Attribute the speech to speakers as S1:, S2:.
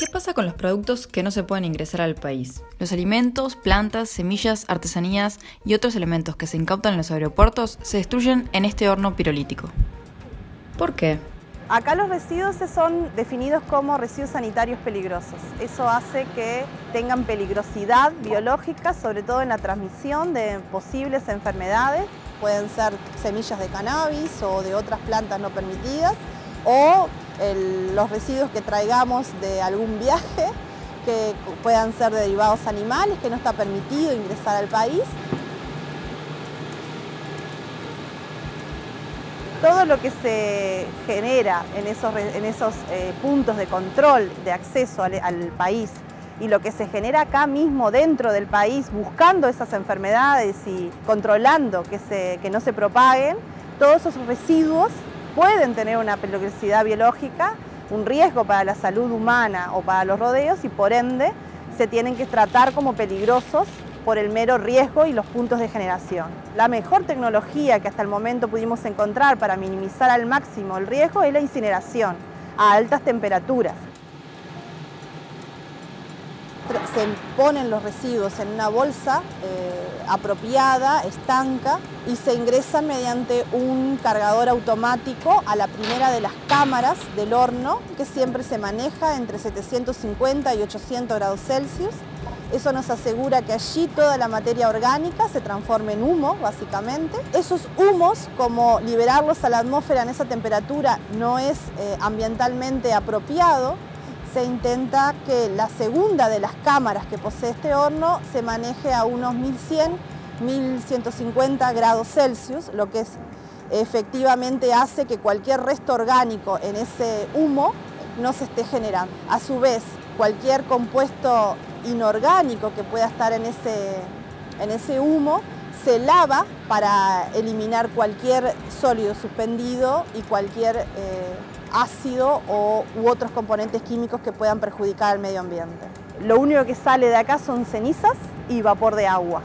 S1: ¿Qué pasa con los productos que no se pueden ingresar al país? Los alimentos, plantas, semillas, artesanías y otros elementos que se incautan en los aeropuertos se destruyen en este horno pirolítico. ¿Por qué?
S2: Acá los residuos son definidos como residuos sanitarios peligrosos. Eso hace que tengan peligrosidad biológica, sobre todo en la transmisión de posibles enfermedades. Pueden ser semillas de cannabis o de otras plantas no permitidas o los residuos que traigamos de algún viaje que puedan ser derivados animales, que no está permitido ingresar al país. Todo lo que se genera en esos, en esos eh, puntos de control de acceso al, país y lo que se genera acá mismo dentro del país buscando esas enfermedades y controlando que, se, que no se propaguen, todos esos residuos pueden tener una peligrosidad biológica, un riesgo para la salud humana o para los rodeos y por ende se tienen que tratar como peligrosos por el mero riesgo y los puntos de generación. La mejor tecnología que hasta el momento pudimos encontrar para minimizar al máximo el riesgo es la incineración a altas temperaturas se ponen los residuos en una bolsa eh, apropiada, estanca, y se ingresan mediante un cargador automático a la primera de las cámaras del horno, que siempre se maneja entre 750 y 800 grados Celsius. Eso nos asegura que allí toda la materia orgánica se transforme en humo, básicamente. Esos humos, como liberarlos a la atmósfera en esa temperatura no es eh, ambientalmente apropiado, se intenta que la segunda de las cámaras que posee este horno se maneje a unos 1100, 1150 grados Celsius, lo que efectivamente hace que cualquier resto orgánico en ese humo no se esté generando. A su vez, cualquier compuesto inorgánico que pueda estar en ese, en ese humo se lava para eliminar cualquier sólido suspendido y cualquier eh, ácido o, u otros componentes químicos que puedan perjudicar al medio ambiente. Lo único que sale de acá son cenizas y vapor de agua.